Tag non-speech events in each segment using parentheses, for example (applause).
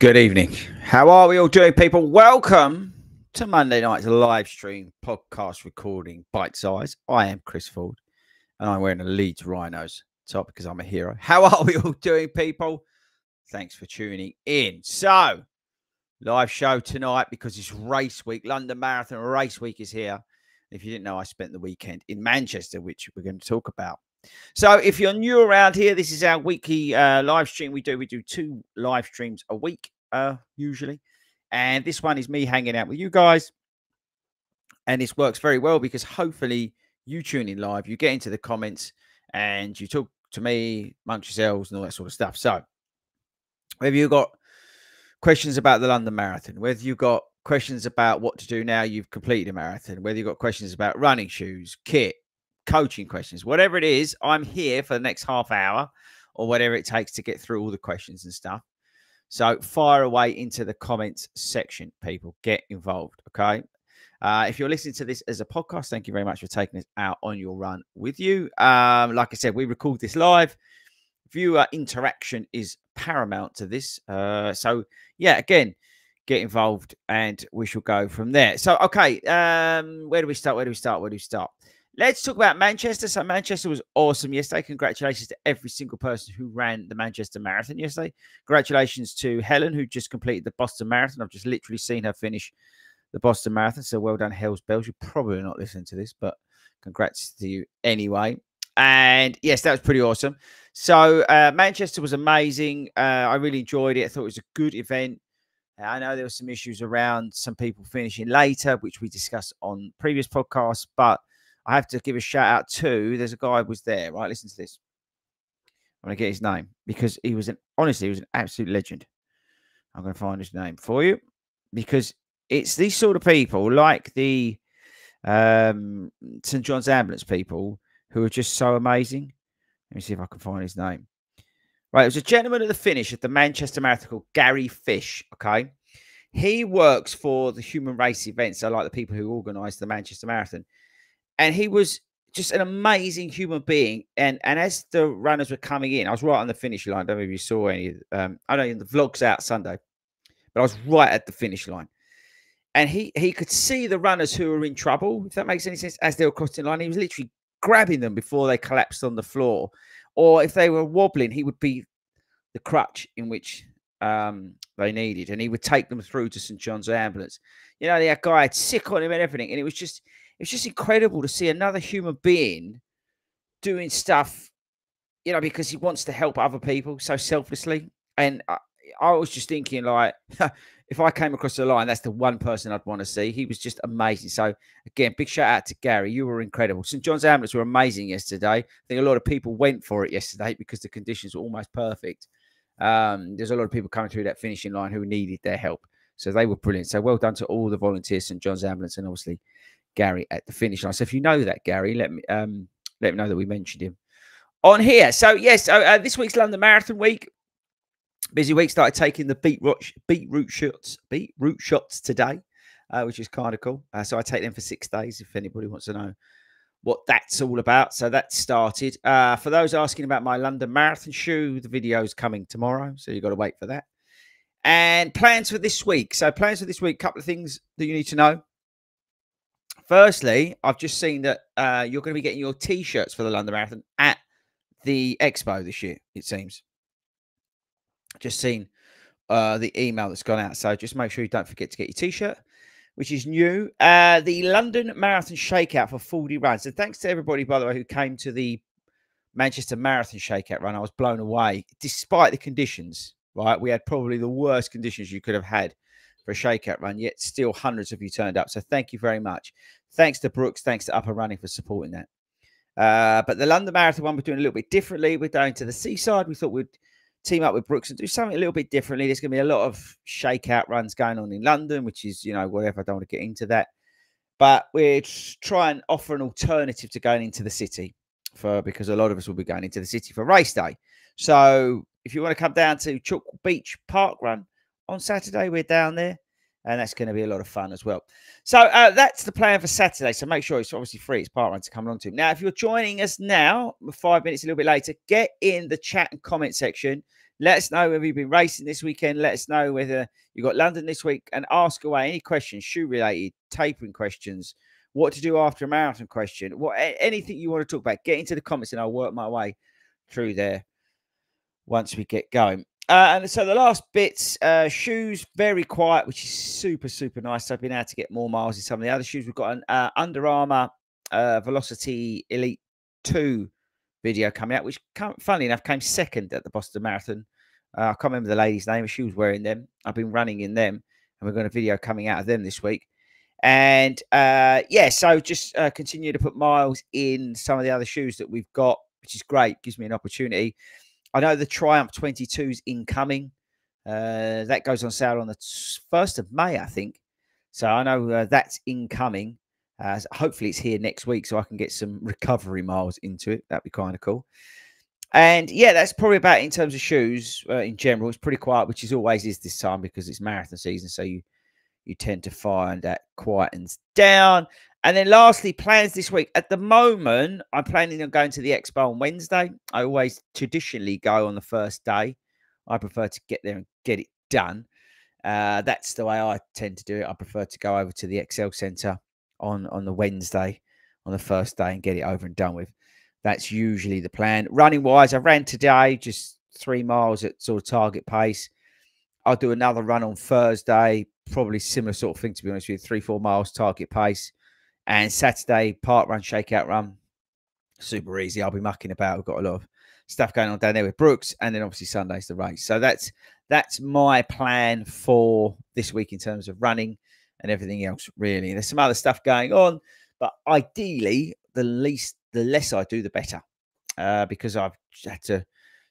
Good evening. How are we all doing, people? Welcome to Monday night's live stream podcast recording, bite size. I am Chris Ford, and I'm wearing a Leeds Rhinos top because I'm a hero. How are we all doing, people? Thanks for tuning in. So, live show tonight because it's race week. London Marathon race week is here. If you didn't know, I spent the weekend in Manchester, which we're going to talk about. So if you're new around here, this is our weekly uh, live stream we do. We do two live streams a week, uh, usually. And this one is me hanging out with you guys. And this works very well because hopefully you tune in live, you get into the comments and you talk to me amongst yourselves and all that sort of stuff. So whether you've got questions about the London Marathon, whether you've got questions about what to do now you've completed a marathon, whether you've got questions about running shoes, kit, coaching questions, whatever it is, I'm here for the next half hour or whatever it takes to get through all the questions and stuff. So fire away into the comments section, people. Get involved. Okay. Uh, if you're listening to this as a podcast, thank you very much for taking us out on your run with you. Um, like I said, we record this live. Viewer interaction is paramount to this. Uh, so, yeah, again, get involved and we shall go from there. So, okay, um, where do we start? Where do we start? Where do we start? Let's talk about Manchester. So Manchester was awesome yesterday. Congratulations to every single person who ran the Manchester Marathon yesterday. Congratulations to Helen, who just completed the Boston Marathon. I've just literally seen her finish the Boston Marathon. So well done, Hells Bells. You're probably not listening to this, but congrats to you anyway. And yes, that was pretty awesome. So uh, Manchester was amazing. Uh, I really enjoyed it. I thought it was a good event. I know there were some issues around some people finishing later, which we discussed on previous podcasts, but I have to give a shout out to. There's a guy who was there, right? Listen to this. I'm going to get his name because he was an honestly, he was an absolute legend. I'm going to find his name for you because it's these sort of people like the um, St. John's Ambulance people who are just so amazing. Let me see if I can find his name. Right, it was a gentleman at the finish at the Manchester Marathon called Gary Fish. Okay, he works for the Human Race events. So, like the people who organise the Manchester Marathon and he was just an amazing human being. And and as the runners were coming in, I was right on the finish line. I don't know if you saw any. Um, I don't the vlogs out Sunday, but I was right at the finish line. And he he could see the runners who were in trouble, if that makes any sense, as they were crossing the line. He was literally grabbing them before they collapsed on the floor. Or if they were wobbling, he would be the crutch in which um, they needed. And he would take them through to St. John's Ambulance. You know, that guy had sick on him and everything. And it was just it's just incredible to see another human being doing stuff, you know, because he wants to help other people so selflessly. And I, I was just thinking, like, (laughs) if I came across the line, that's the one person I'd want to see. He was just amazing. So, again, big shout out to Gary. You were incredible. St. John's Ambulance were amazing yesterday. I think a lot of people went for it yesterday because the conditions were almost perfect. Um, there's a lot of people coming through that finishing line who needed their help. So they were brilliant. So well done to all the volunteers, St. John's Ambulance, and obviously Gary at the finish line. So if you know that Gary, let me um, let me know that we mentioned him on here. So yes, uh, this week's London Marathon week. Busy week. Started taking the beetroot beetroot shots beetroot shots today, uh, which is kind of cool. Uh, so I take them for six days. If anybody wants to know what that's all about, so that started. Uh, for those asking about my London Marathon shoe, the video is coming tomorrow, so you've got to wait for that. And plans for this week. So plans for this week. Couple of things that you need to know. Firstly, I've just seen that uh, you're going to be getting your T-shirts for the London Marathon at the Expo this year. It seems. Just seen uh, the email that's gone out, so just make sure you don't forget to get your T-shirt, which is new. Uh, the London Marathon Shakeout for Fordy Runs. So thanks to everybody, by the way, who came to the Manchester Marathon Shakeout run. I was blown away, despite the conditions. Right, we had probably the worst conditions you could have had for a shakeout run, yet still hundreds of you turned up. So thank you very much. Thanks to Brooks, thanks to Up and Running for supporting that. Uh, but the London Marathon one we're doing a little bit differently. We're going to the seaside. We thought we'd team up with Brooks and do something a little bit differently. There's going to be a lot of shakeout runs going on in London, which is, you know, whatever. I don't want to get into that. But we're trying to offer an alternative to going into the city for because a lot of us will be going into the city for race day. So if you want to come down to Chalk Beach Park Run on Saturday, we're down there and that's going to be a lot of fun as well. So uh, that's the plan for Saturday. So make sure it's obviously free. It's part one to come along to. Now, if you're joining us now, five minutes a little bit later, get in the chat and comment section. Let us know whether you've been racing this weekend. Let us know whether you've got London this week, and ask away any questions, shoe related, tapering questions, what to do after a marathon question, what anything you want to talk about. Get into the comments, and I'll work my way through there once we get going. Uh, and so the last bits, uh, shoes, very quiet, which is super, super nice. I've been able to get more miles in some of the other shoes. We've got an uh, Under Armour uh, Velocity Elite 2 video coming out, which, funnily enough, came second at the Boston Marathon. Uh, I can't remember the lady's name, she was wearing them. I've been running in them, and we've got a video coming out of them this week. And uh, yeah, so just continue to put miles in some of the other shoes that we've got, which is great. Gives me an opportunity. I know the Triumph 22 is incoming. Uh, that goes on sale on the 1st of May, I think. So I know uh, that's incoming. Uh, hopefully, it's here next week so I can get some recovery miles into it. That'd be kind of cool. And yeah, that's probably about in terms of shoes uh, in general. It's pretty quiet, which is always is this time because it's marathon season. So you you tend to find that quietens down. And then lastly, plans this week. At the moment, I'm planning on going to the expo on Wednesday. I always traditionally go on the first day. I prefer to get there and get it done. Uh, that's the way I tend to do it. I prefer to go over to the Excel Centre on on the Wednesday, on the first day, and get it over and done with. That's usually the plan. Running wise, I ran today just three miles at sort of target pace. I'll do another run on Thursday, probably similar sort of thing to be honest with you, three four miles target pace. And Saturday, park run, shakeout run. Super easy. I'll be mucking about. We've got a lot of stuff going on down there with Brooks. And then obviously Sunday's the race. So that's that's my plan for this week in terms of running and everything else, really. There's some other stuff going on, but ideally, the least the less I do, the better. Uh, because I've had to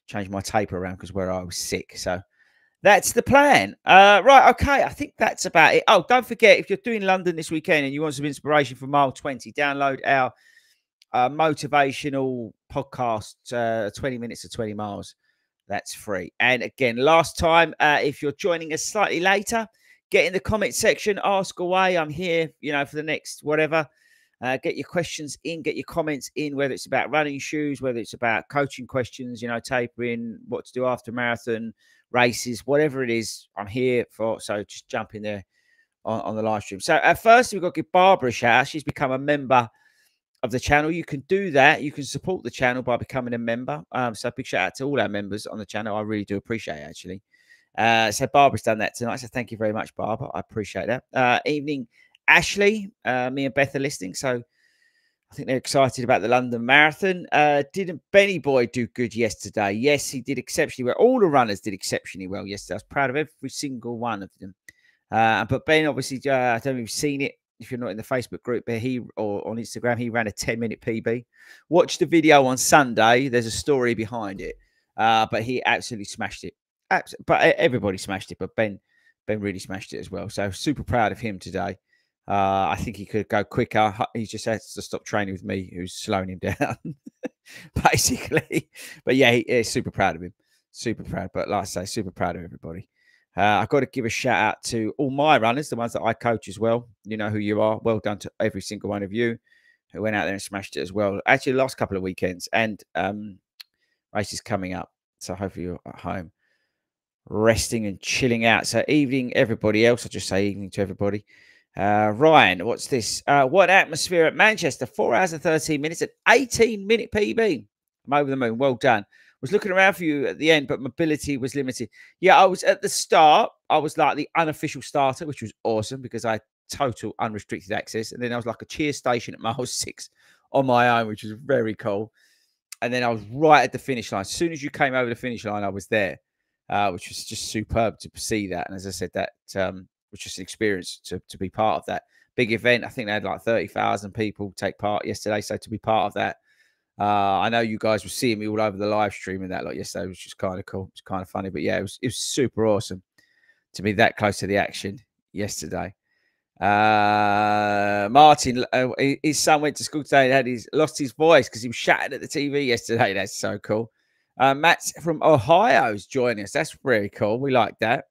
change my taper around because where I was sick. So that's the plan. Uh, right. Okay. I think that's about it. Oh, don't forget if you're doing London this weekend and you want some inspiration for mile 20, download our uh, motivational podcast, uh, 20 minutes to 20 miles. That's free. And again, last time, uh, if you're joining us slightly later, get in the comment section, ask away. I'm here, you know, for the next whatever. Uh, get your questions in, get your comments in, whether it's about running shoes, whether it's about coaching questions, you know, tapering, what to do after marathon, races, whatever it is, I'm here for. So just jump in there on, on the live stream. So at first, we've got to give Barbara a shout. out. She's become a member of the channel. You can do that. You can support the channel by becoming a member. Um, so big shout out to all our members on the channel. I really do appreciate it, actually. Uh, so Barbara's done that tonight. So thank you very much, Barbara. I appreciate that. Uh, evening, Ashley. Uh, me and Beth are listening. So I think they're excited about the London Marathon. Uh, didn't Benny Boy do good yesterday? Yes, he did exceptionally well. All the runners did exceptionally well yesterday. I was proud of every single one of them. Uh, but Ben, obviously, uh, I don't know if you've seen it if you're not in the Facebook group, but he or on Instagram, he ran a 10 minute PB. Watch the video on Sunday. There's a story behind it. Uh, but he absolutely smashed it. But everybody smashed it, but Ben Ben really smashed it as well. So super proud of him today. Uh, I think he could go quicker. He just has to stop training with me, who's slowing him (laughs) down, basically. But yeah, he, he's super proud of him. Super proud. But like I say, super proud of everybody. Uh, I've got to give a shout out to all my runners, the ones that I coach as well. You know who you are. Well done to every single one of you who went out there and smashed it as well. Actually, last couple of weekends and um, races coming up. So hopefully you're at home resting and chilling out. So evening, everybody else. I'll just say evening to everybody. Uh, Ryan, what's this? Uh, what atmosphere at Manchester? Four hours and 13 minutes at 18 minute PB. I'm over the moon. Well done. Was looking around for you at the end, but mobility was limited. Yeah, I was at the start. I was like the unofficial starter, which was awesome because I had total unrestricted access. And then I was like a cheer station at (laughs) mile six on my own, which was very cool. And then I was right at the finish line. As soon as you came over the finish line, I was there, uh, which was just superb to see that. And as I said, that um, was just an experience to, to be part of that big event. I think they had like 30,000 people take part yesterday. So to be part of that Uh, I know you guys were seeing me all over the live stream and that like yesterday, was kind of cool. It's kind of funny, but yeah, it was it was super awesome to be that close to the action yesterday. Uh, Martin, uh, his son went to school today and had his lost his voice because he was shouting at the TV yesterday. That's so cool. Uh, Matt from Ohio is joining us. That's very cool. We like that.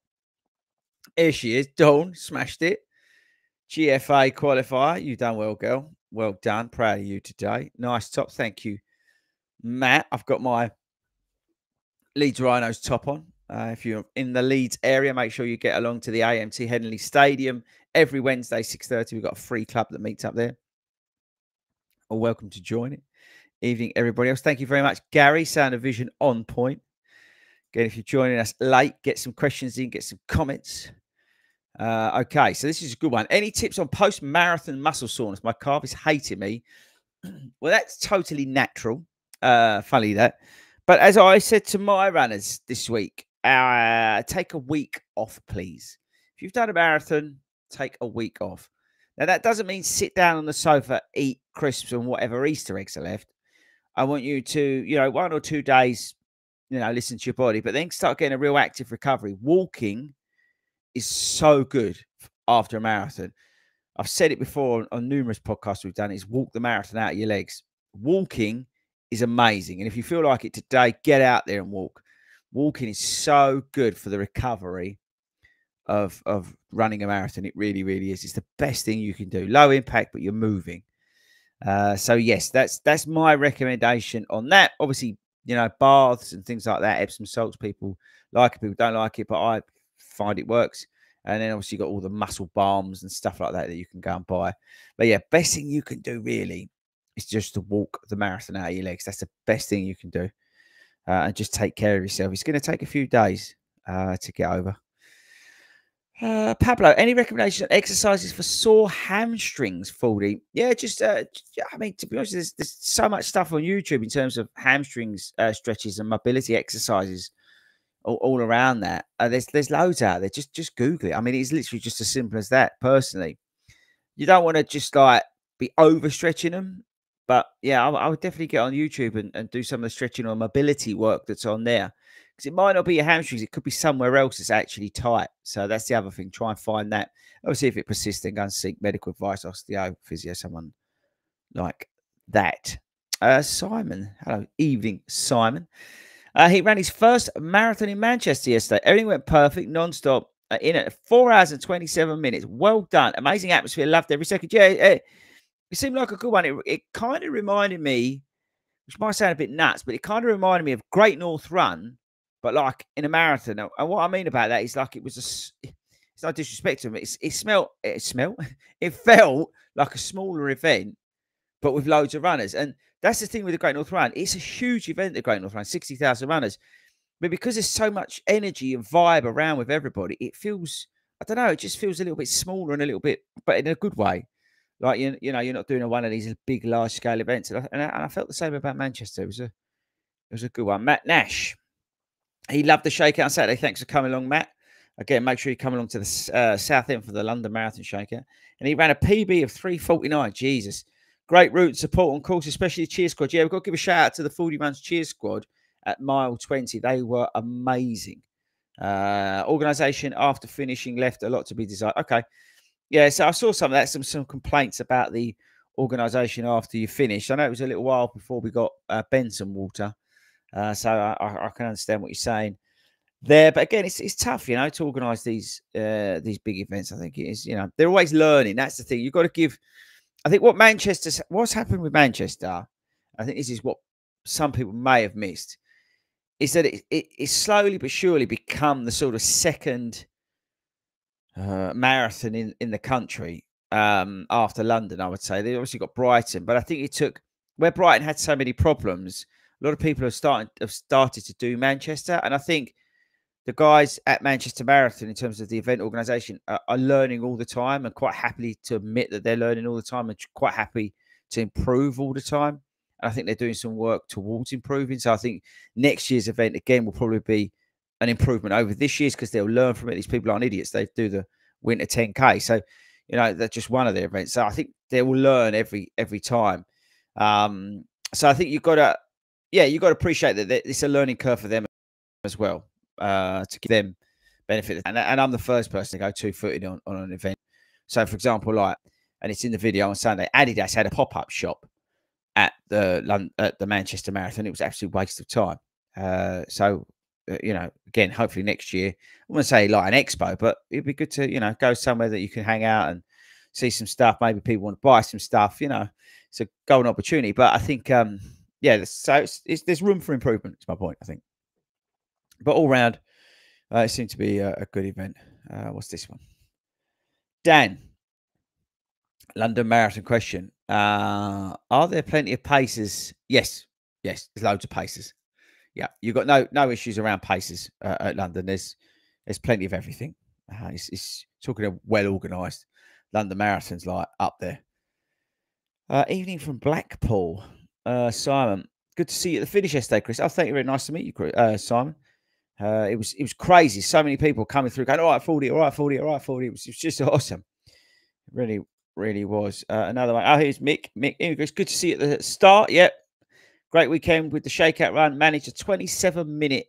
Here she is. Dawn smashed it. GFA qualifier. You done well, girl. Well done. Proud of you today. Nice top. Thank you, Matt. I've got my Leeds Rhinos top on. Uh, if you're in the Leeds area, make sure you get along to the AMT Headingley Stadium every Wednesday, 6.30. We've got a free club that meets up there. Or welcome to join it. Evening, everybody else. Thank you very much. Gary, Sound of Vision on point. Again, if you're joining us late, get some questions in, get some comments. Uh, okay, so this is a good one. Any tips on post marathon muscle soreness? My calf is hating me. (clears throat) well, that's totally natural. Uh, funny that. But as I said to my runners this week, uh, take a week off, please. If you've done a marathon, take a week off. Now, that doesn't mean sit down on the sofa, eat crisps and whatever Easter eggs are left. I want you to, you know, one or two days, you know, listen to your body, but then start getting a real active recovery. Walking is so good after a marathon. I've said it before on, numerous podcasts we've done. Is walk the marathon out of your legs. Walking is amazing, and if you feel like it today, get out there and walk. Walking is so good for the recovery of of running a marathon. It really, really is. It's the best thing you can do. Low impact, but you're moving. Uh, so yes, that's that's my recommendation on that. Obviously, you know, baths and things like that, Epsom salts. People like it, people don't like it, but I find it works. And then obviously you got all the muscle balms and stuff like that that you can go and buy. But yeah, best thing you can do really is just to walk the marathon out of your legs. That's the best thing you can do. Uh, and just take care of yourself. It's going to take a few days uh, to get over. Uh, Pablo, any recommendation of exercises for sore hamstrings, Fordy? Yeah, just, uh, I mean, to be honest, there's, there's so much stuff on YouTube in terms of hamstrings uh, stretches and mobility exercises all, all around that. Uh, there's there's loads out there. Just just Google it. I mean, it's literally just as simple as that. Personally, you don't want to just like be overstretching them. But yeah, I, I, would definitely get on YouTube and, and do some of the stretching or mobility work that's on there. Because it might not be your hamstrings, it could be somewhere else that's actually tight. So that's the other thing. Try and find that. Obviously, if it persists, then go and seek medical advice, osteo, physio, someone like that. Uh, Simon, hello, evening, Simon. Uh, he ran his first marathon in Manchester yesterday. Everything went perfect, non-stop, uh, in at four hours and 27 minutes. Well done. Amazing atmosphere. Loved every second. Yeah, it, it seemed like a good one. It, it kind of reminded me, which might sound a bit nuts, but it kind of reminded me of Great North Run, but like in a marathon. And what I mean about that is like it was a, it's not disrespect to him. It smelled, it smelled, (laughs) it felt like a smaller event, but with loads of runners. And that's the thing with the Great North Run. It's a huge event, the Great North Run, 60,000 runners. But because there's so much energy and vibe around with everybody, it feels, I don't know, it just feels a little bit smaller and a little bit, but in a good way. Like, you, you know, you're not doing one of these big, large scale events. And I, and I, felt the same about Manchester. It was a, it was a good one. Matt Nash, he loved the shakeout on Saturday. Thanks for coming along, Matt. Again, make sure you come along to the uh, South End for the London Marathon Shakeout. And he ran a PB of 349. Jesus. Great route support on course, especially the cheer squad. Yeah, we've got to give a shout out to the Fordy Runs cheer squad at mile 20. They were amazing. Uh, organization after finishing left a lot to be desired. Okay. Yeah, so I saw some of that, some some complaints about the organization after you finished. I know it was a little while before we got uh, Benson water. Uh, so I, I, can understand what you're saying there. But again, it's it's tough, you know, to organise these uh, these big events. I think it is, you know, they're always learning. That's the thing. You've got to give I think what Manchester, what's happened with Manchester, I think this is what some people may have missed, is that it, it, it's slowly but surely become the sort of second uh, marathon in, in the country um, after London, I would say. They obviously got Brighton, but I think it took, where Brighton had so many problems, a lot of people have started, have started to do Manchester. And I think the guys at Manchester Marathon, in terms of the event organisation, are, are, learning all the time and quite happily to admit that they're learning all the time and quite happy to improve all the time. And I think they're doing some work towards improving. So I think next year's event again will probably be an improvement over this year's because they'll learn from it. These people aren't idiots; they do the winter 10k. So you know that's just one of their events. So I think they will learn every every time. Um, so I think you've got to, yeah, you've got to appreciate that it's a learning curve for them as well uh, to give them benefit. And, and I'm the first person to go two footed on, on an event. So, for example, like, and it's in the video on Sunday, Adidas had a pop up shop at the at the Manchester Marathon. It was absolute waste of time. Uh, so, uh, you know, again, hopefully next year, I want to say like an expo, but it'd be good to, you know, go somewhere that you can hang out and see some stuff. Maybe people want to buy some stuff, you know, it's a golden opportunity. But I think, um, yeah, so it's, it's, there's room for improvement. Is my point. I think, but all round, uh, it seemed to be a, a good event. Uh, what's this one? Dan, London Marathon question. Uh, are there plenty of paces? Yes, yes, there's loads of paces. Yeah, you've got no no issues around paces uh, at London. There's there's plenty of everything. Uh, it's, it's talking of well organised London marathons like up there. Uh, evening from Blackpool, uh, Simon. Good to see you at the finish yesterday, Chris. Oh, thank you very nice to meet you, uh, Simon. Uh, it was it was crazy. So many people coming through, going, "All right, Fordy, all right, Fordy, all right, Fordy. It was, it was just (laughs) awesome. It really, really was. Uh, another one. Oh, here's Mick. Mick, it's good to see you at the start. Yep, great weekend with the shakeout run. Managed a twenty-seven minute,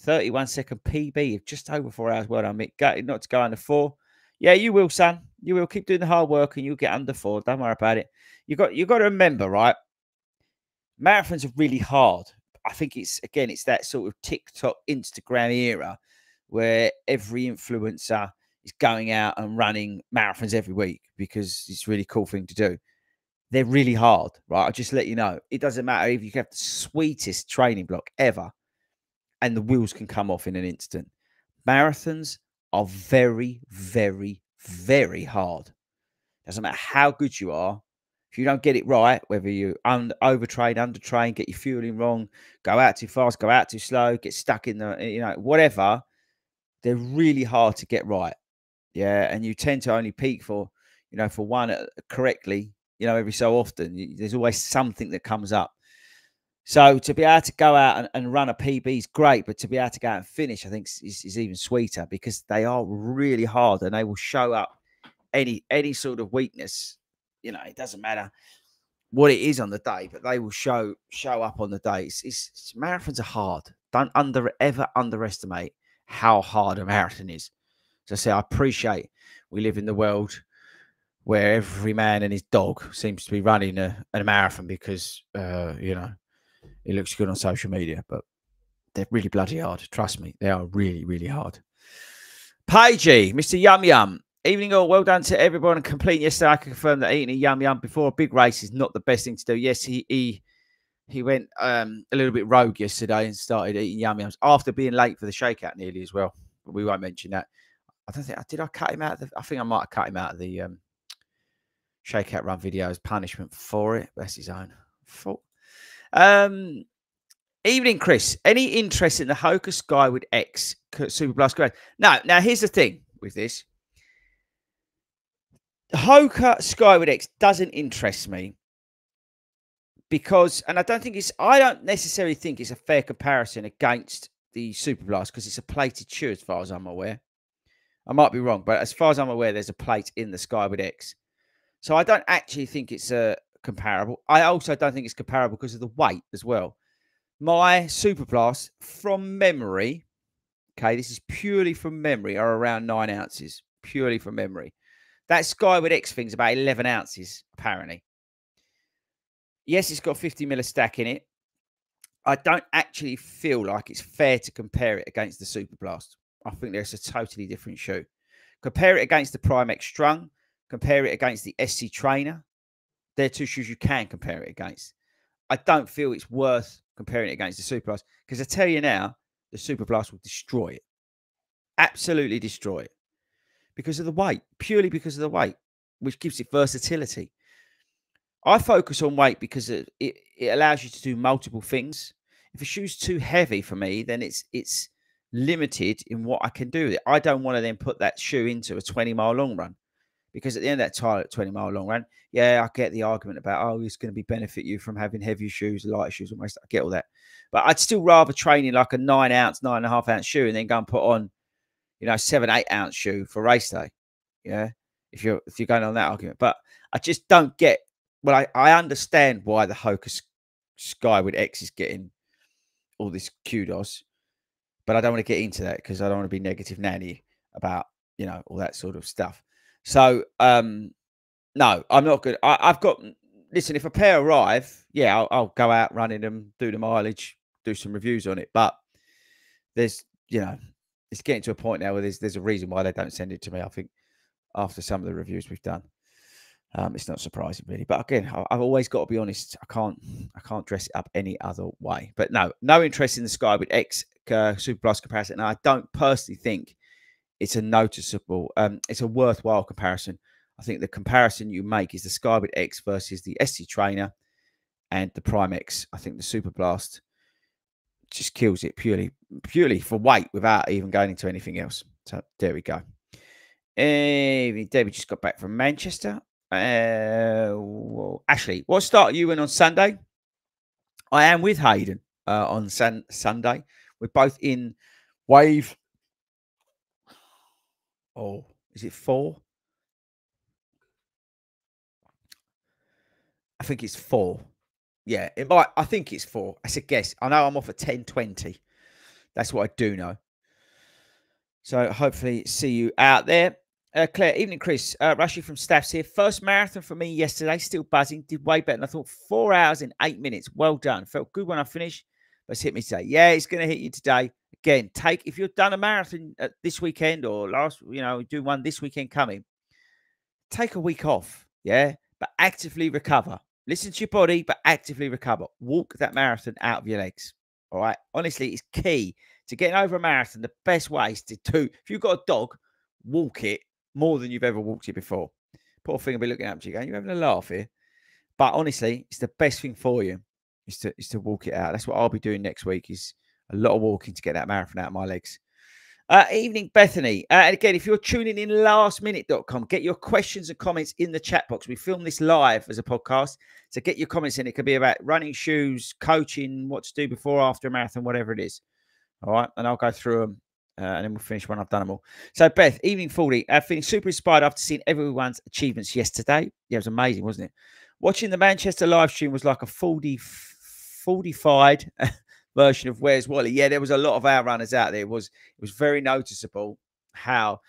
thirty-one second PB, just over four hours. Well done, Mick. Gutted not to go under four. Yeah, you will, son. You will keep doing the hard work, and you'll get under four. Don't worry about it. You got you got to remember, right? Marathons are really hard. I think it's again, it's that sort of TikTok, Instagram era where every influencer is going out and running marathons every week because it's a really cool thing to do. They're really hard, right? I'll just let you know. It doesn't matter if you have the sweetest training block ever and the wheels can come off in an instant. Marathons are very, very, very hard. Doesn't matter how good you are. If you don't get it right, whether you un- overtrain, undertrain, get your fueling wrong, go out too fast, go out too slow, get stuck in the, you know, whatever, they're really hard to get right. Yeah. And you tend to only peak for, you know, for one uh, correctly, you know, every so often. There's always something that comes up. So to be able to go out and, and, run a PB is great, but to be able to go out and finish, I think is, is, even sweeter because they are really hard and they will show up any any sort of weakness. You know, it doesn't matter what it is on the day, but they will show show up on the day. It's, it's, it's marathons are hard. Don't under ever underestimate how hard a marathon is. So I say I appreciate we live in the world where every man and his dog seems to be running a, a marathon because uh, you know it looks good on social media, but they're really bloody hard. Trust me, they are really, really hard. Pagey, Mr. Yum Yum. Evening all. Well done to everyone. and Complete yesterday. I can confirm that eating a yum yum before a big race is not the best thing to do. Yes, he he, he went um, a little bit rogue yesterday and started eating yum yums after being late for the shakeout nearly as well. But we won't mention that. I don't think I did I cut him out. Of the, I think I might have cut him out of the um, shakeout run video as punishment for it. That's his own fault. Um, evening, Chris. Any interest in the Hoka Skyward X Super Blast? No. Now, here's the thing with this. Hoka Skyward X doesn't interest me because, and I don't think it's, I don't necessarily think it's a fair comparison against the Super Blast because it's a plated shoe as far as I'm aware. I might be wrong, but as far as I'm aware, there's a plate in the Skyward X. So I don't actually think it's a comparable. I also don't think it's comparable because of the weight as well. My Super Blast from memory, okay, this is purely from memory, are around nine ounces, purely from memory. That Skyward X thing's about 11 ounces, apparently. Yes, it's got 50 mil stack in it. I don't actually feel like it's fair to compare it against the Super Blast. I think there's a totally different shoe. Compare it against the Prime X Strung. Compare it against the SC Trainer they're two shoes you can compare it against. I don't feel it's worth comparing it against the Super Blast because I tell you now, the Super Blast will destroy it. Absolutely destroy it because of the weight, purely because of the weight, which gives it versatility. I focus on weight because it, it, it allows you to do multiple things. If a shoe's too heavy for me, then it's it's limited in what I can do with it. I don't want to then put that shoe into a 20 mile long run because at the end of that time, 20 mile long run, yeah, I get the argument about, oh, it's going to be benefit you from having heavier shoes, lighter shoes, almost. I get all that. But I'd still rather train in like a nine ounce, nine and a half ounce shoe and then go and put on, you know, seven, eight ounce shoe for race day. Yeah. If you're, if you're going on that argument, but I just don't get, well, I, I understand why the Skyward X is getting all this kudos, but I don't want to get into that because I don't want to be negative nanny about you know all that sort of stuff. So um no, I'm not good. I, have got listen. If a pair arrive, yeah, I'll, I'll go out running them, do the mileage, do some reviews on it. But there's you know it's getting to a point now where there's there's a reason why they don't send it to me. I think after some of the reviews we've done. Um, it's not surprising, really. But again, I, have always got to be honest. I can't, I can't dress it up any other way. But no, no interest in the Skyward X uh, Super Plus comparison. And I don't personally think it's a noticeable, um, it's a worthwhile comparison. I think the comparison you make is the Skyward X versus the SC Trainer and the Prime X. I think the Super Blast just kills it purely, purely for weight without even going into anything else. So there we go. David just got back from Manchester. Uh, well, Ashley, what start you in on Sunday? I am with Hayden uh, on san- Sunday. We're both in wave. Oh, is it four? I think it's four. Yeah, it might. I think it's four. That's a guess. I know I'm off at ten twenty. That's what I do know. So hopefully, see you out there. Uh, Claire, evening, Chris. Uh, Rushy from Staffs here. First marathon for me yesterday. Still buzzing. Did way better than I thought. Four hours and eight minutes. Well done. Felt good when I finished. It's hit me today. Yeah, it's going to hit you today. Again, take if you've done a marathon uh, this weekend or last, you know, do one this weekend coming. Take a week off. Yeah, but actively recover. Listen to your body, but actively recover. Walk that marathon out of your legs. All right. Honestly, it's key to getting over a marathon. The best way is to do. If you've got a dog, walk it more than you've ever walked it before. Poor thing will be looking up to you going, You're having a laugh here. But honestly, it's the best thing for you is to is to walk it out. That's what I'll be doing next week is a lot of walking to get that marathon out of my legs. Uh, evening, Bethany. Uh, and again, if you're tuning in lastminute.com, get your questions and comments in the chat box. We film this live as a podcast. So get your comments in. It could be about running shoes, coaching, what to do before, after a marathon, whatever it is. All right. And I'll go through them uh, and then we'll finish when I've done them all. So, Beth, evening Fordy. Uh, feeling super inspired after seeing everyone's achievements yesterday. Yeah, it was amazing, wasn't it? Watching the Manchester live stream was like a 40, 45 (laughs) version of Where's Wally. Yeah, there was a lot of our runners out there. It was it was very noticeable how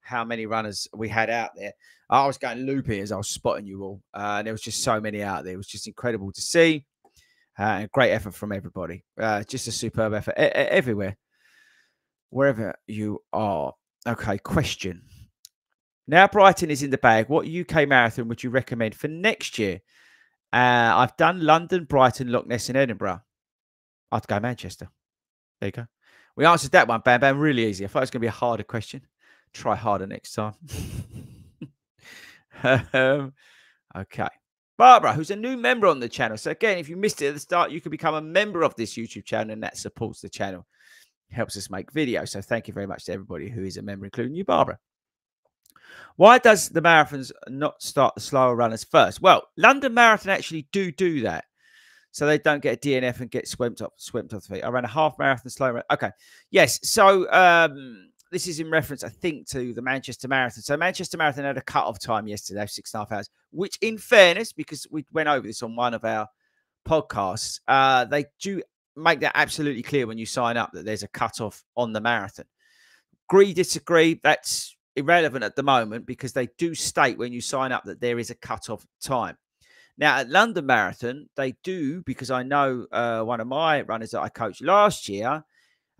how many runners we had out there. I was going loopy as I was spotting you all. Uh, and there was just so many out there. It was just incredible to see. Uh, great effort from everybody. Uh, just a superb effort e- everywhere wherever you are. Okay, question. Now Brighton is in the bag. What UK marathon would you recommend for next year? Uh, I've done London, Brighton, Loch Ness, and Edinburgh. I'd go Manchester. There you go. We answered that one, Bam Bam, really easy. I thought it was going to be a harder question. Try harder next time. (laughs) um, okay. Barbara, who's a new member on the channel. So, again, if you missed it at the start, you can become a member of this YouTube channel, and that supports the channel helps us make videos. So thank you very much to everybody who is a member, including you, Barbara. Why does the marathons not start the slower runners first? Well, London Marathon actually do do that. So they don't get a DNF and get swept off, swept off the feet. I ran a half marathon slow run. Okay. Yes. So um, this is in reference, I think, to the Manchester Marathon. So Manchester Marathon had a cut-off time yesterday, six and a half hours, which in fairness, because we went over this on one of our podcasts, uh, they do make that absolutely clear when you sign up that there's a cutoff on the marathon. Agree, disagree. That's irrelevant at the moment because they do state when you sign up that there is a cutoff time. Now at London Marathon, they do because I know uh, one of my runners that I coached last year.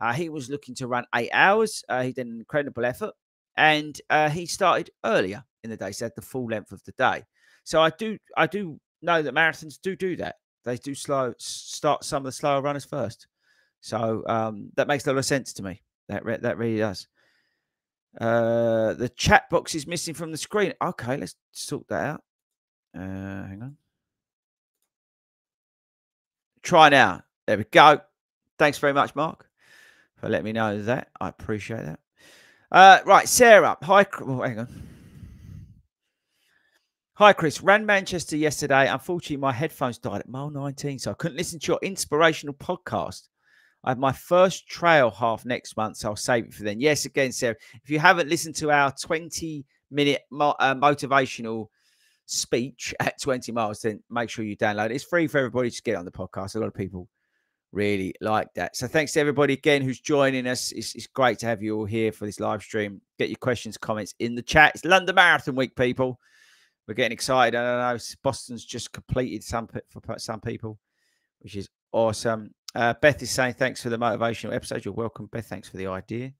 Uh, he was looking to run eight hours. Uh, he did an incredible effort, and uh, he started earlier in the day, so the full length of the day. So I do, I do know that marathons do do that they do slow start some of the slower runners first. So um, that makes a lot of sense to me. That re- that really does. Uh, the chat box is missing from the screen. Okay, let's sort that out. Uh, hang on. Try now. There we go. Thanks very much, Mark, for letting me know that. I appreciate that. Uh, right, Sarah. Hi. Oh, hang on. Hi, Chris. Ran Manchester yesterday. Unfortunately, my headphones died at mile 19, so I couldn't listen to your inspirational podcast. I have my first trail half next month, so I'll save it for then. Yes, again, Sarah, if you haven't listened to our 20 minute mo- uh, motivational speech (laughs) at 20 miles, then make sure you download it. It's free for everybody to get on the podcast. A lot of people really like that. So thanks to everybody again who's joining us. It's, it's great to have you all here for this live stream. Get your questions, comments in the chat. It's London Marathon week, people. We're getting excited. I don't know. Boston's just completed some for some people, which is awesome. Uh, Beth is saying thanks for the motivational episode. You're welcome, Beth. Thanks for the idea.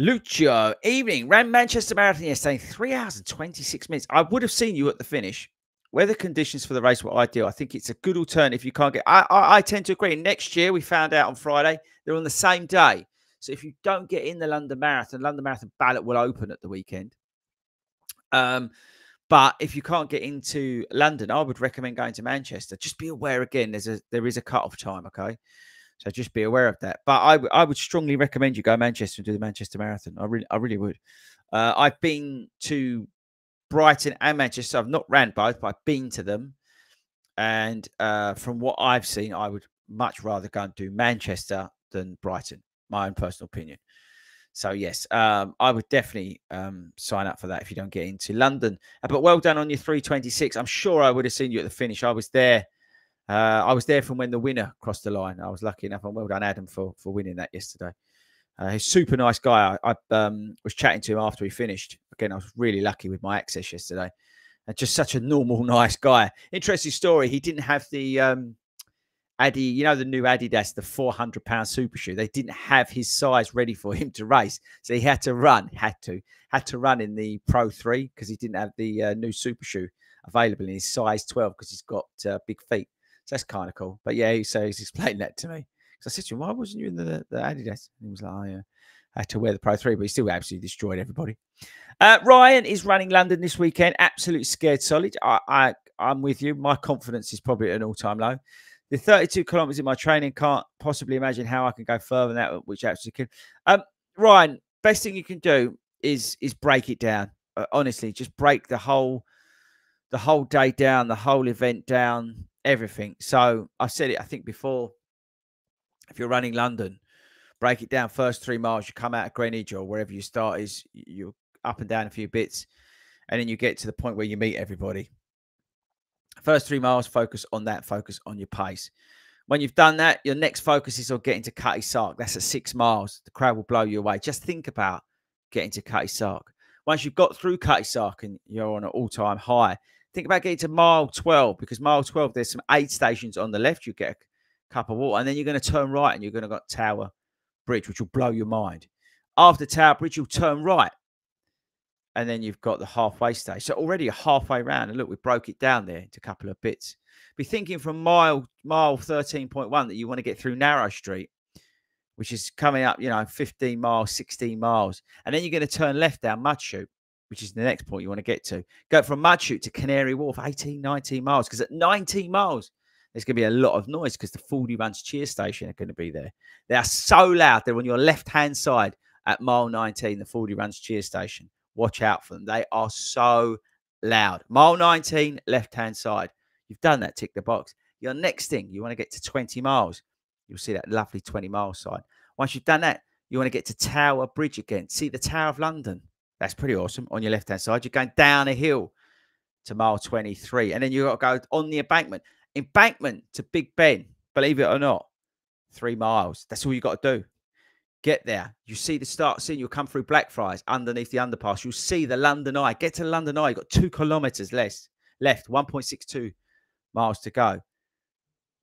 Lucio, evening. Ran Manchester Marathon yesterday, three hours and 26 minutes. I would have seen you at the finish. Weather conditions for the race were ideal. I think it's a good alternative. If you can't get. I, I, I tend to agree. Next year, we found out on Friday they're on the same day. So if you don't get in the London Marathon, London Marathon ballot will open at the weekend. Um, but if you can't get into London, I would recommend going to Manchester. Just be aware again. There's a there is a cut off time. Okay, so just be aware of that. But I, I would strongly recommend you go Manchester and do the Manchester Marathon. I really, I really would. Uh, I've been to Brighton and Manchester. I've not ran both, but I've been to them. And uh, from what I've seen, I would much rather go and do Manchester than Brighton. My own personal opinion. So yes, um, I would definitely um, sign up for that if you don't get into London. Uh, but well done on your 326. I'm sure I would have seen you at the finish. I was there uh, I was there from when the winner crossed the line. I was lucky enough, and well done, Adam, for for winning that yesterday. Uh, he's super nice guy. I, I um, was chatting to him after he finished. Again, I was really lucky with my access yesterday. And just such a normal, (laughs) nice guy. Interesting story. He didn't have the um, Adi, you know, the new Adidas, the 400 pound super shoe. They didn't have his size ready for him to race. So he had to run, had to, had to run in the Pro 3 because he didn't have the uh, new super shoe available in his size 12 because he's got uh, big feet. So that's kind of cool. But yeah, he, so he's explained that to me. So I said to him, why wasn't you in the, the Adidas? And he was like, I, uh, I had to wear the Pro 3, but he still absolutely destroyed everybody. Uh, Ryan is running London this weekend. Absolutely scared solid. I, I, I'm with you. My confidence is probably at an all time low. The 32 kilometers in my training can't possibly imagine how I can go further than that, which actually can. Um, Ryan, best thing you can do is is break it down. Uh, honestly, just break the whole the whole day down, the whole event down everything. So I said it, I think before, if you're running London, break it down first three miles, you come out of Greenwich or wherever you start is you're up and down a few bits, and then you get to the point where you meet everybody. First three miles, focus on that, focus on your pace. When you've done that, your next focus is on getting to Cutty Sark. That's at six miles. The crowd will blow you away. Just think about getting to Cutty Sark. Once you've got through Cutty Sark and you're on an all-time high, Think about getting to mile 12 because mile 12, there's some aid stations on the left. You get a cup of water, and then you're going to turn right and you're going to got Tower Bridge, which will blow your mind. After Tower Bridge, you'll turn right. And then you've got the halfway stage. So already a halfway round. And look, we broke it down there into a couple of bits. Be thinking from mile mile 13.1 that you want to get through Narrow Street, which is coming up, you know, 15 miles, 16 miles. And then you're going to turn left down Mud Chute which is the next point you want to get to. Go from Mud Chute to Canary Wharf, 18, 19 miles, because at 19 miles, there's going to be a lot of noise because the Fordy Runs cheer station are going to be there. They are so loud. They're on your left hand side at mile 19, the Fordy Runs cheer station. Watch out for them. They are so loud. Mile 19, left hand side. You've done that, tick the box. Your next thing, you want to get to 20 miles. You'll see that lovely 20 mile sign. Once you've done that, you want to get to Tower Bridge again. See the Tower of London. That's pretty awesome. On your left hand side, you're going down a hill to mile 23. And then you've got to go on the embankment. Embankment to Big Ben, believe it or not, three miles. That's all you got to do. Get there. You see the start scene. You'll come through Blackfriars underneath the underpass. You'll see the London Eye. Get to the London Eye. You've got two kilometers less left, 1.62 miles to go.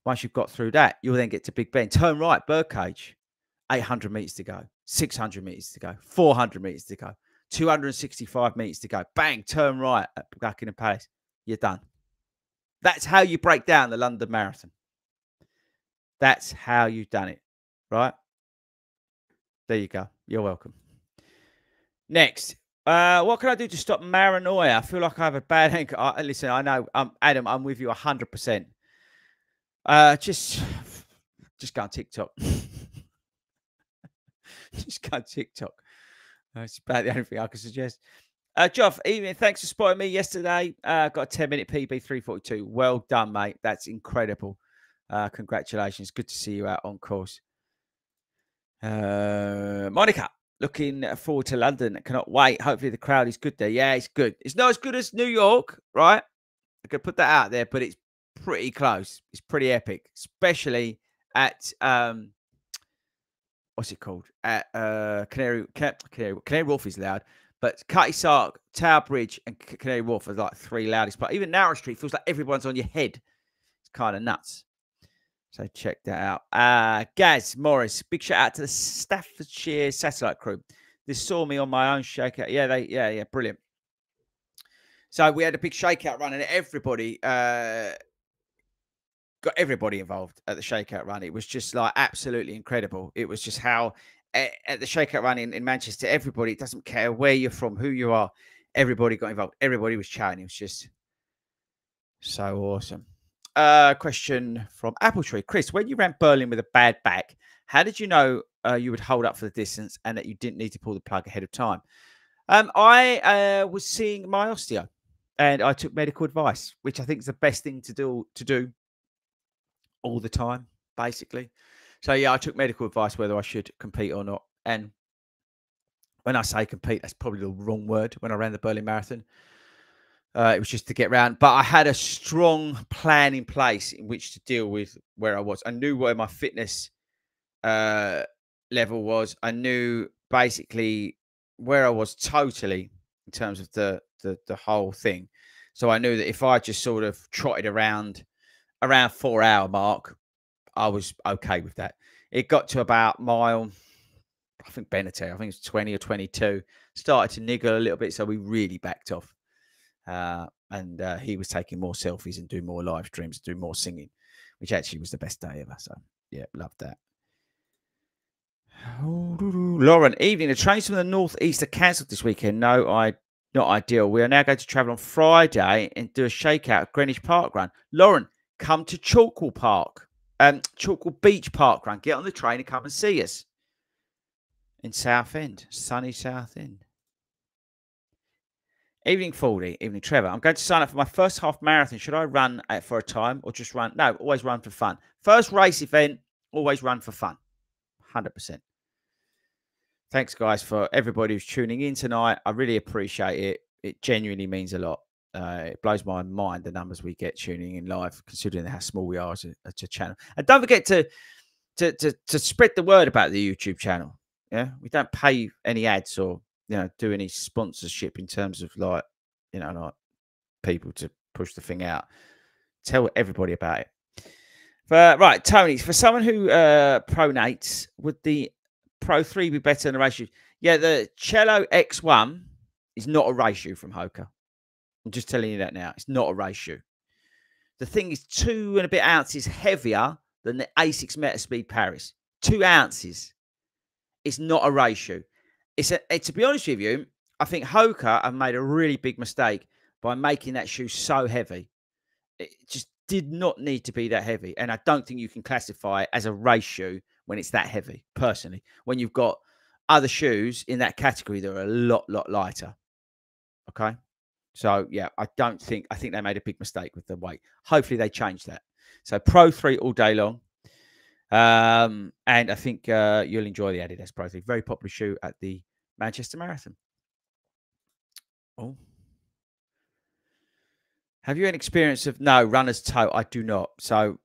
Once you've got through that, you'll then get to Big Ben. Turn right, Birdcage. 800 meters to go, 600 meters to go, 400 meters to go. 265 meters to go. Bang, turn right at Buckingham Palace. You're done. That's how you break down the London Marathon. That's how you've done it, right? There you go. You're welcome. Next, uh, what can I do to stop paranoia? I feel like I have a bad (laughs) ankle. Uh, listen, I know, um, Adam, I'm with you 100%. Uh, just, (sighs) just go on TikTok. (laughs) just go on TikTok. That's about (laughs) the only thing I can suggest. Uh, Joff, evening. Thanks for spotting me yesterday. Uh, got a 10 minute PB 342. Well done, mate. That's incredible. Uh, congratulations. Good to see you out on course. Uh, Monica, looking forward to London. Cannot wait. Hopefully the crowd is good there. Yeah, it's good. It's not as good as New York, right? I could put that out there, but it's pretty close. It's pretty epic, especially at um, what's it called? At uh, Canary Canary Canary Wharf is loud, but Cutty Sark, Tower Bridge, and Canary Wharf are like three loudest. But even Narrow Street feels like everyone's on your head. It's kind of nuts. So check that out. Uh, Gaz Morris, big shout out to the Staffordshire satellite crew. They saw me on my own shakeout. Yeah, they yeah, yeah, brilliant. So we had a big shakeout run and everybody uh got everybody involved at the shakeout run. It was just like absolutely incredible. It was just how at the shakeout run in, in Manchester, everybody, doesn't care where you're from, who you are, everybody got involved. Everybody was chatting. It was just so awesome. Uh, question from Apple Tree. Chris, when you ran Berlin with a bad back, how did you know uh, you would hold up for the distance and that you didn't need to pull the plug ahead of time? Um, I uh, was seeing my osteo and I took medical advice, which I think is the best thing to do to do all the time, basically. So yeah, I took medical advice whether I should compete or not. And when I say compete, that's probably the wrong word. When I ran the Berlin Marathon, uh, it was just to get around, but I had a strong plan in place in which to deal with where I was. I knew where my fitness uh, level was. I knew basically where I was totally in terms of the, the the whole thing. So I knew that if I just sort of trotted around around four hour mark, I was okay with that. It got to about mile, I think Benetton, I think it's 20 or 22, started to niggle a little bit. So we really backed off. Uh, and uh, he was taking more selfies and doing more live streams, doing more singing, which actually was the best day ever. So yeah, loved that. (sighs) Lauren, evening. The trains from the northeast are cancelled this weekend. No, I not ideal. We are now going to travel on Friday and do a shakeout at Greenwich Park Run. Lauren, come to Chalkwell Park, um, Chalkwell Beach Park Run. Get on the train and come and see us in Southend, sunny Southend. Evening Fordy, evening Trevor. I'm going to sign up for my first half marathon. Should I run for a time or just run? No, always run for fun. First race event, always run for fun. 100%. Thanks, guys, for everybody who's tuning in tonight. I really appreciate it. It genuinely means a lot. Uh, it blows my mind the numbers we get tuning in live, considering how small we are as a, as a channel. And don't forget to, to to to spread the word about the YouTube channel. Yeah, we don't pay any ads or you know, do any sponsorship in terms of like, you know, like people to push the thing out. Tell everybody about it. But right, Tony, for someone who uh pronates, would the Pro 3 be better than a race shoe? Yeah, the Cielo X1 is not a race shoe from Hoka. I'm just telling you that now. It's not a race shoe. The thing is two and a bit ounces heavier than the Asics Metaspeed Paris. Two ounces. It's not a race shoe it's a, it, to be honest with you, I think Hoka have made a really big mistake by making that shoe so heavy. It just did not need to be that heavy, and I don't think you can classify it as a race shoe when it's that heavy. Personally, when you've got other shoes in that category that are a lot, lot lighter. Okay, so yeah, I don't think I think they made a big mistake with the weight. Hopefully, they change that. So Pro Three all day long. Um, and I think uh, you'll enjoy the Adidas Pro 3. Very popular shoe at the Manchester Marathon. Oh. Have you an experience of no runner's toe? I do not. So,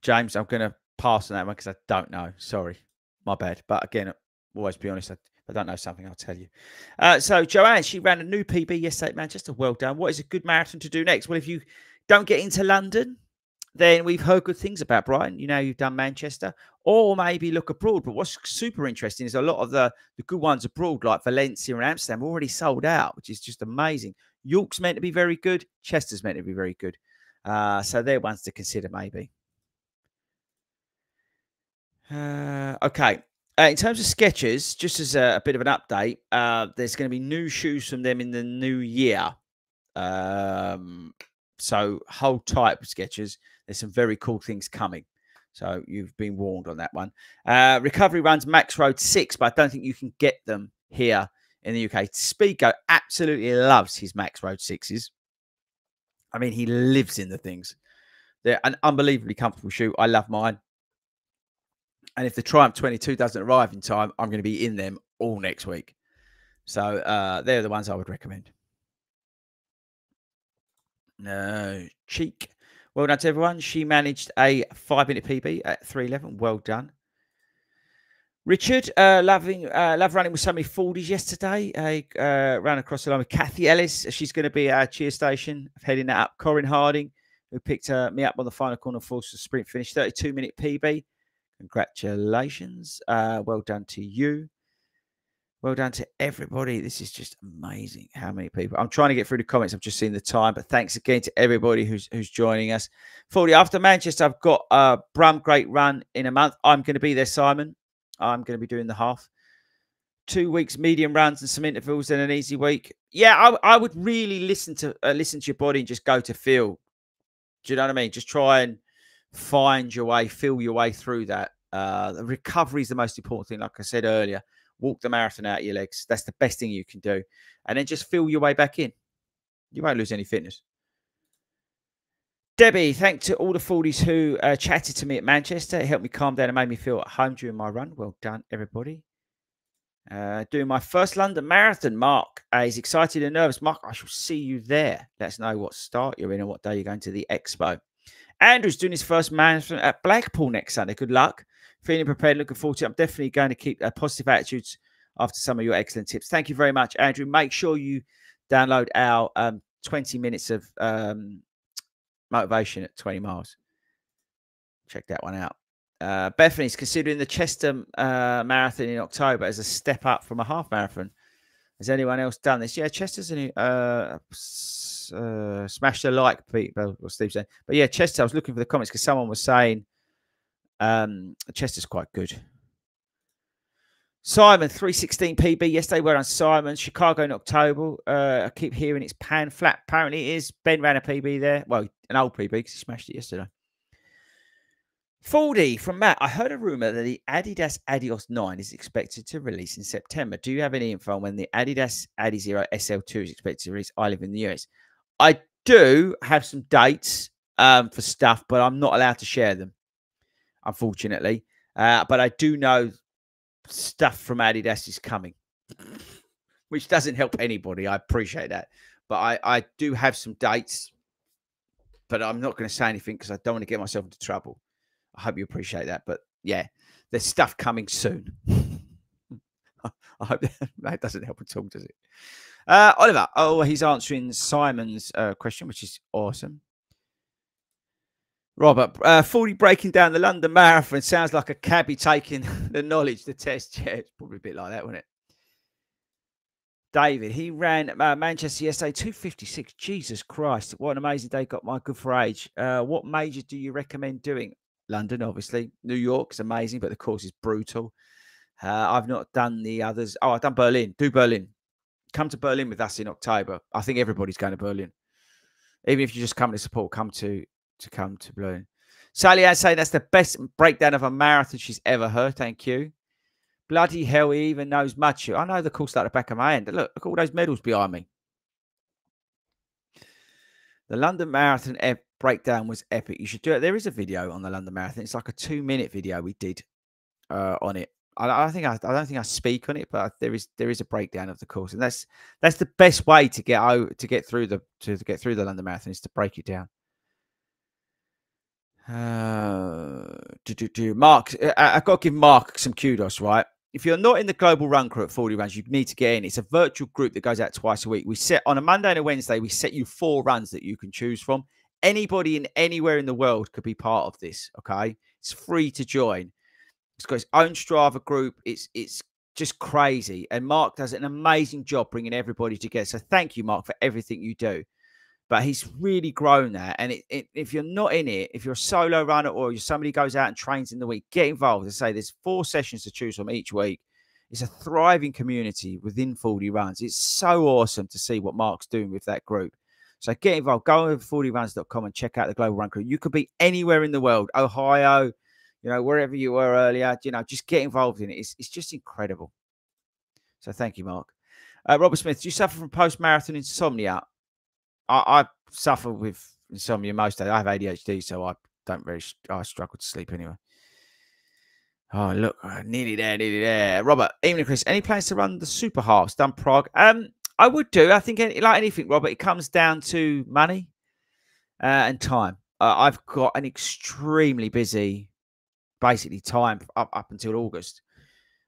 James, I'm going to pass on that one because I don't know. Sorry, my bad. But again, always be honest. If I don't know something, I'll tell you. Uh, so, Joanne, she ran a new PB yesterday at Manchester. Well done. What is a good marathon to do next? Well, if you don't get into London, then we've heard good things about Brighton. You know, you've done Manchester, or maybe look abroad. But what's super interesting is a lot of the, the good ones abroad, like Valencia and Amsterdam, already sold out, which is just amazing. York's meant to be very good. Chester's meant to be very good. Uh, so they're ones to consider, maybe. Uh, okay. Uh, in terms of Skechers, just as a, a bit of an update, uh, there's going to be new shoes from them in the new year. Um, so hold tight with Skechers. There's some very cool things coming. So you've been warned on that one. Uh, recovery runs Max Road 6, but I don't think you can get them here in the UK. Speedgo absolutely loves his Max Road 6s. I mean, he lives in the things. They're an unbelievably comfortable shoe. I love mine. And if the Triumph 22 doesn't arrive in time, I'm going to be in them all next week. So uh, they're the ones I would recommend. No, Cheek. Well done to everyone. She managed a five minute PB at 311. Well done. Richard, uh, loving, uh, love running with so many Fordies yesterday. I uh, ran across the line with Kathy Ellis. She's going to be our cheer station, heading that up. Corin Harding, who picked uh, me up on the final corner force the sprint finish, 32 minute PB. Congratulations. Uh, well done to you. Well done to everybody. This is just amazing how many people. I'm trying to get through the comments. I've just seen the time, but thanks again to everybody who's who's joining us. Fordy after Manchester, I've got a Brum Great Run in a month. I'm going to be there, Simon. I'm going to be doing the half. Two weeks medium runs and some intervals, then an easy week. Yeah, I, I would really listen to uh, listen to your body and just go to feel. Do you know what I mean? Just try and find your way, feel your way through that. Uh, recovery is the most important thing. Like I said earlier, walk the marathon out of your legs. That's the best thing you can do, and then just feel your way back in. You won't lose any fitness. Debbie, thanks to all the Fordies who uh, chatted to me at Manchester. It helped me calm down and made me feel at home during my run. Well done, everybody. Uh, doing my first London marathon. Mark uh, is excited and nervous. Mark, I shall see you there. Let us know what start you're in and what day you're going to the expo. Andrew's doing his first marathon at Blackpool next Sunday. Good luck. Feeling prepared, looking forward to it. I'm definitely going to keep uh, positive attitudes after some of your excellent tips. Thank you very much, Andrew. Make sure you download our um, 20 minutes of um, motivation at 20 miles. Check that one out. Uh, Bethany's considering the Chester uh, marathon in October as a step up from a half marathon. Has anyone else done this? Yeah, Chester's in uh, uh, smash the like, Pete, what Steve saying. But yeah, Chester, I was looking for the comments because someone was saying um, Chester's quite good. Simon, 316 PB yesterday. Well done, Simon. Chicago in October. Uh, I keep hearing it's pan flat. Apparently it is. Ben ran a PB there. Well, an old PB because he smashed it yesterday. Fordy from Matt. I heard a rumor that the Adidas Adios 9 is expected to release in September. Do you have any info on when the Adidas Adizero SL2 is expected to release? I live in the US. I do have some dates um, for stuff, but I'm not allowed to share them, unfortunately. Uh, but I do know stuff from Adidas is coming, (laughs) which doesn't help anybody. I appreciate that. But I, I do have some dates, but I'm not going to say anything because I don't want to get myself into trouble. I hope you appreciate that. But yeah, there's stuff coming soon. (laughs) I hope (laughs) that, doesn't help at all, does it? Uh, Oliver, oh, he's answering Simon's uh, question, which is awesome. Robert, uh, Fordy breaking down the London Marathon sounds like a cabbie taking (laughs) the knowledge, the test. Yeah, it's probably a bit like that, wouldn't it? David, he ran uh, Manchester yesterday, 256. Jesus Christ, what an amazing day. Got my good for age. Uh, what major do you recommend doing? London, obviously. New York's amazing, but the course is brutal. Uh, I've not done the others. Oh, I've done Berlin. Do Berlin. Come to Berlin with us in October. I think everybody's going to Berlin. Even if you just come to support, come to to come to Berlin. Sally, I'd say that's the best breakdown of a marathon she's ever heard. Thank you. Bloody hell, he even knows much. I know the course like the back of my hand. Look, look all those medals behind me. The London Marathon breakdown was epic. You should do it. There is a video on the London Marathon. It's like a two-minute video we did uh, on it. I, I think I, I, don't think I speak on it, but there is there is a breakdown of the course, and that's that's the best way to get out to get through the to, get through the London Marathon is to break it down. Uh, do, do, do. Mark, uh, I, I've got to give Mark some kudos, right? If you're not in the global run crew at Fordy Runs, you need to get in. It's a virtual group that goes out twice a week. We set on a Monday and a Wednesday, we set you four runs that you can choose from. Anybody in anywhere in the world could be part of this. Okay. It's free to join. It's got its own Strava group. It's it's just crazy. And Mark does an amazing job bringing everybody together. So thank you, Mark, for everything you do but he's really grown that. And it, it, if you're not in it, if you're a solo runner or you're somebody goes out and trains in the week, get involved. I say there's four sessions to choose from each week. It's a thriving community within Fordy Runs. It's so awesome to see what Mark's doing with that group. So get involved. Go over fordyruns.com and check out the Global Run Crew. You could be anywhere in the world, Ohio, you know, wherever you were earlier. You know, just get involved in it. It's, it's just incredible. So thank you, Mark. Uh, Robert Smith, do you suffer from post marathon insomnia? I, I suffer with insomnia most days. I have ADHD, so I don't very I struggle to sleep anyway. Oh, look, uh, nearly there, nearly there. Robert, evening, Chris. Any plans to run the super halves done Prague? Um, I would do. I think, any, like anything, Robert, it comes down to money uh, and time. Uh, I've got an extremely busy, basically, time up, up until August.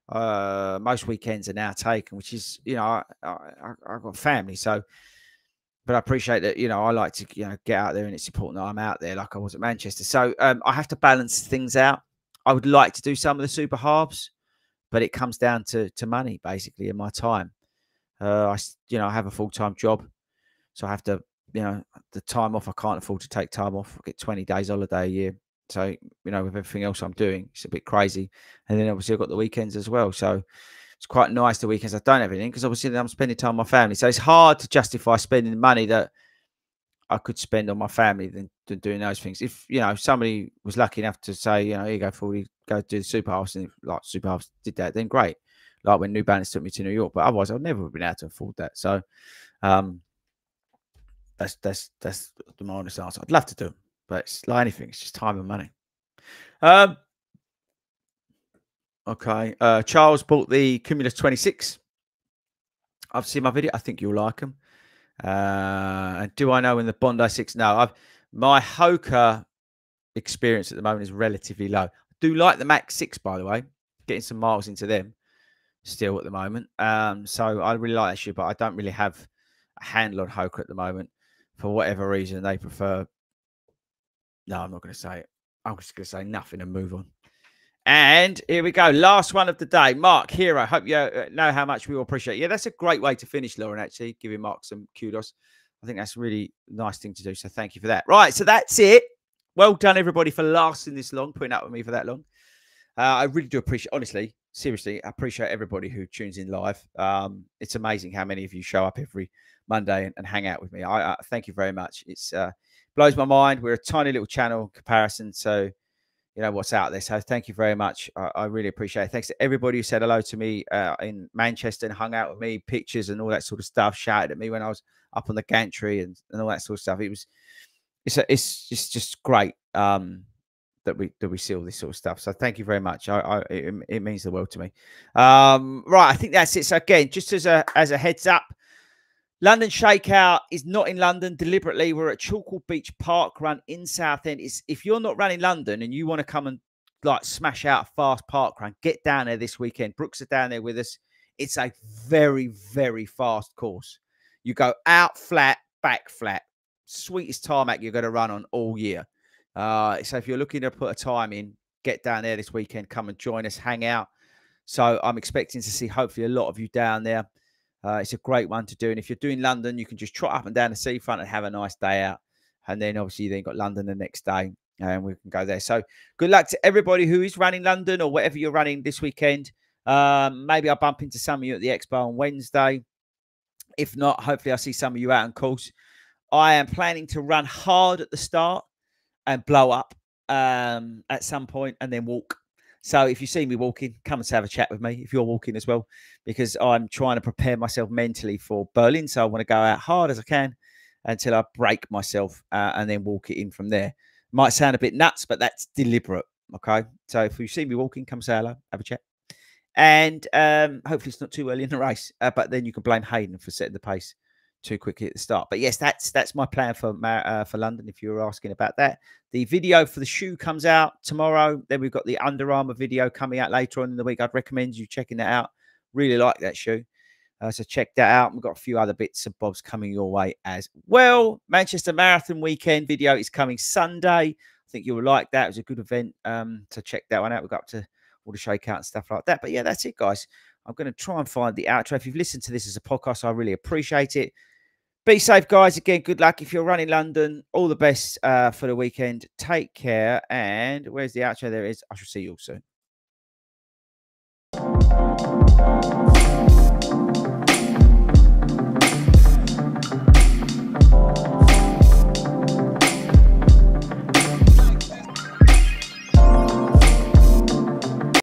Uh, most weekends are now taken, which is, you know, I, I, I've got family. So, but I appreciate that, you know, I like to, you know, get out there and it's important that I'm out there like I was at Manchester. So um, I have to balance things out. I would like to do some of the super halves, but it comes down to to money basically in my time. Uh, I you know I have a full time job, so I have to you know the time off. I can't afford to take time off. I get twenty days holiday a year, so you know with everything else I'm doing, it's a bit crazy. And then obviously I've got the weekends as well, so it's quite nice the weekends I don't have anything because obviously I'm spending time with my family. So it's hard to justify spending the money that I could spend on my family than, than doing those things. If you know somebody was lucky enough to say, you know, here you go, Fordy, go do the super halves, and like super halves did that, then great. Like when New Balance took me to New York, but otherwise I'd never have been able to afford that. So, um, that's that's that's the honest answer. I'd love to do but it's like anything, it's just time and money. Um, okay. Uh, Charles bought the Cumulus 26. I've seen my video. I think you'll like them. Uh, and do I know when the Bondi Six? No, I've my Hoka experience at the moment is relatively low. I do like the Max Six, by the way, getting some miles into them still at the moment. Um, so I really like that shoe, but I don't really have a handle on Hoka at the moment for whatever reason. They prefer. No, I'm not going to say it. I'm just going to say nothing and move on. And here we go. Last one of the day. Mark Hero. Hope you uh, know how much we all appreciate. Yeah, that's a great way to finish, Lauren, actually, giving Mark some kudos. I think that's a really nice thing to do. So thank you for that. Right. So that's it. Well done, everybody, for lasting this long, putting up with me for that long. Uh, I really do appreciate, honestly, seriously, I appreciate everybody who tunes in live. Um, it's amazing how many of you show up every Monday and, and hang out with me. I, thank you very much. It's uh, blows my mind. We're a tiny little channel comparison. So you know what's out there. So thank you very much. I, I really appreciate it. Thanks to everybody who said hello to me uh, in Manchester and hung out with me, pictures and all that sort of stuff, shouted at me when I was up on the gantry and, and all that sort of stuff. It was it's a, it's just just great um, that we that we see all this sort of stuff. So thank you very much. I, I it, it, means the world to me. Um, right, I think that's it. So again, just as a as a heads up, London Shakeout is not in London deliberately. We're at Chalkwell Beach Park Run in Southend. It's, if you're not running London and you want to come and like smash out a fast park run, get down there this weekend. Brooks are down there with us. It's a very, very fast course. You go out flat, back flat. Sweetest tarmac you're going to run on all year. Uh, so if you're looking to put a time in, get down there this weekend. Come and join us, hang out. So I'm expecting to see hopefully a lot of you down there. Uh, it's a great one to do. And if you're doing London, you can just trot up and down the seafront and have a nice day out. And then obviously you then got London the next day and we can go there. So good luck to everybody who is running London or whatever you're running this weekend. Um, maybe I'll bump into some of you at the expo on Wednesday. If not, hopefully I'll see some of you out on course. I am planning to run hard at the start and blow up um, at some point and then walk so if you see me walking, come and have a chat with me if you're walking as well, because I'm trying to prepare myself mentally for Berlin. So I want to go out hard as I can until I break myself uh, and then walk it in from there. Might sound a bit nuts, but that's deliberate. Okay. So if you see me walking, come say hello, have a chat. And um, hopefully it's not too early in the race, uh, but then you can blame Hayden for setting the pace too quickly at the start. But yes, that's that's my plan for uh, for London. If you were asking about that, the video for the shoe comes out tomorrow. Then we've got the Under Armour video coming out later on in the week. I'd recommend you checking that out. Really like that shoe. Uh, so check that out. We've got a few other bits and bobs coming your way as well. Manchester Marathon weekend video is coming Sunday. I think you'll like that. It was a good event. Um, check that one out. We've got to all the shakeout and stuff like that. But yeah, that's it, guys. I'm going to try and find the outro. If you've listened to this as a podcast, I really appreciate it. Be safe, guys. Again, good luck. If you're running London, all the best uh, for the weekend. Take care. And where's the outro? There is. I shall see you all soon.